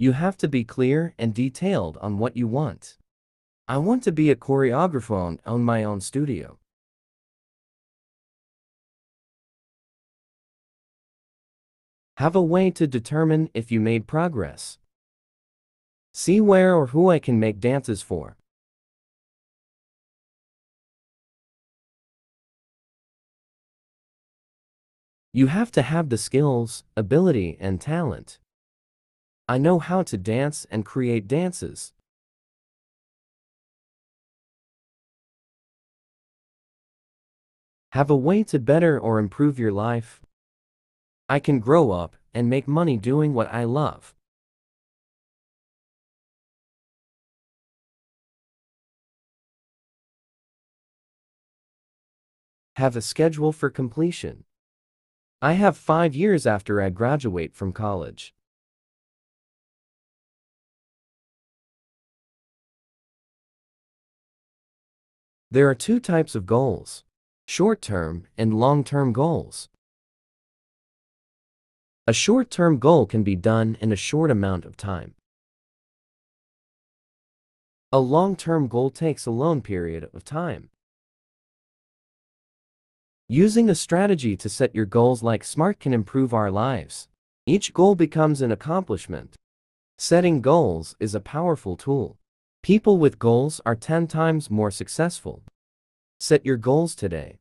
You have to be clear and detailed on what you want. I want to be a choreographer own my own studio. Have a way to determine if you made progress. See where or who I can make dances for. You have to have the skills, ability, and talent. I know how to dance and create dances. Have a way to better or improve your life. I can grow up and make money doing what I love. Have a schedule for completion. I have five years after I graduate from college. There are two types of goals short-term and long-term goals. A short-term goal can be done in a short amount of time. A long-term goal takes a long period of time. Using a strategy to set your goals like SMART can improve our lives. Each goal becomes an accomplishment. Setting goals is a powerful tool. People with goals are 10 times more successful. Set your goals today.